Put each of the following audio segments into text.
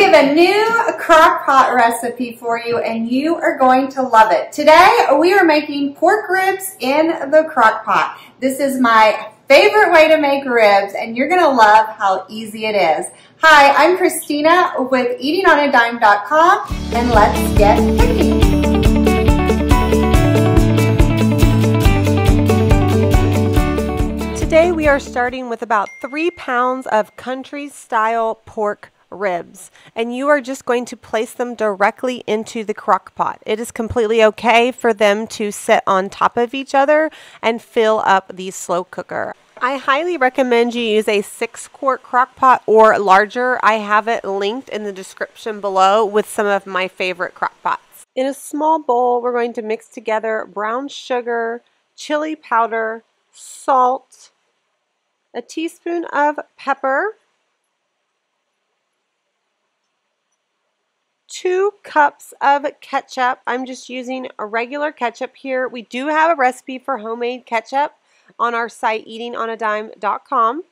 We have a new crock pot recipe for you and you are going to love it. Today we are making pork ribs in the crock pot. This is my favorite way to make ribs and you're going to love how easy it is. Hi, I'm Christina with eatingonadime.com and let's get cooking. Today we are starting with about three pounds of country style pork ribs and you are just going to place them directly into the crock pot. It is completely okay for them to sit on top of each other and fill up the slow cooker. I highly recommend you use a six quart crock pot or larger. I have it linked in the description below with some of my favorite crock pots. In a small bowl, we're going to mix together brown sugar, chili powder, salt, a teaspoon of pepper, two cups of ketchup. I'm just using a regular ketchup here. We do have a recipe for homemade ketchup on our site eatingonadime.com.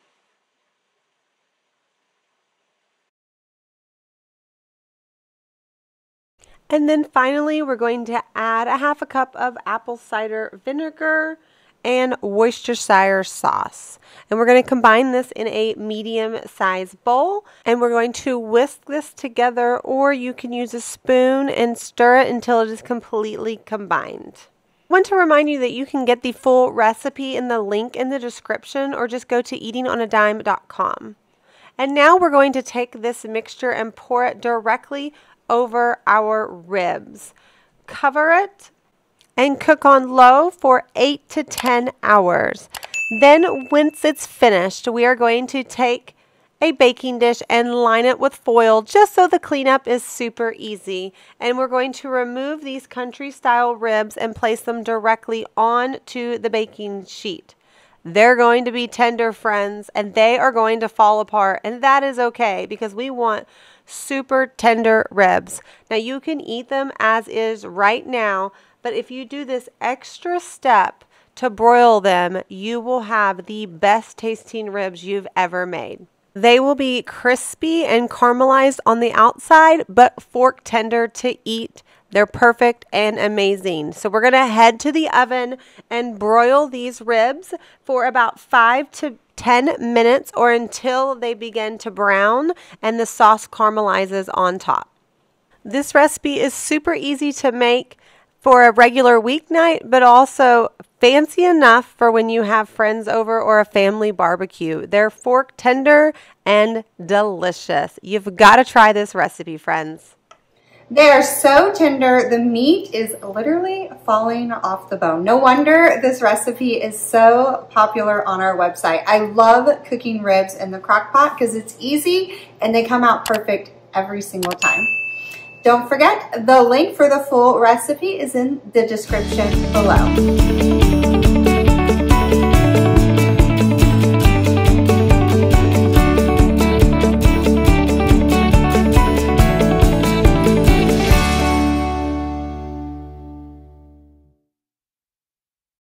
And then finally, we're going to add a half a cup of apple cider vinegar, and Worcestershire sauce. And we're going to combine this in a medium size bowl and we're going to whisk this together or you can use a spoon and stir it until it is completely combined. I want to remind you that you can get the full recipe in the link in the description or just go to eatingonadime.com. And now we're going to take this mixture and pour it directly over our ribs. Cover it and cook on low for 8 to 10 hours. Then once it's finished, we are going to take a baking dish and line it with foil just so the cleanup is super easy. And we're going to remove these country style ribs and place them directly onto the baking sheet. They're going to be tender friends and they are going to fall apart and that is okay because we want super tender ribs. Now you can eat them as is right now but if you do this extra step to broil them, you will have the best tasting ribs you've ever made. They will be crispy and caramelized on the outside, but fork tender to eat. They're perfect and amazing. So we're to head to the oven and broil these ribs for about 5 to 10 minutes or until they begin to brown and the sauce caramelizes on top. This recipe is super easy to make for a regular weeknight, but also fancy enough for when you have friends over or a family barbecue. They're fork tender and delicious. You've got to try this recipe, friends. They are so tender, the meat is literally falling off the bone. No wonder this recipe is so popular on our website. I love cooking ribs in the crock pot because it's easy and they come out perfect every single time. Don't forget, the link for the full recipe is in the description below.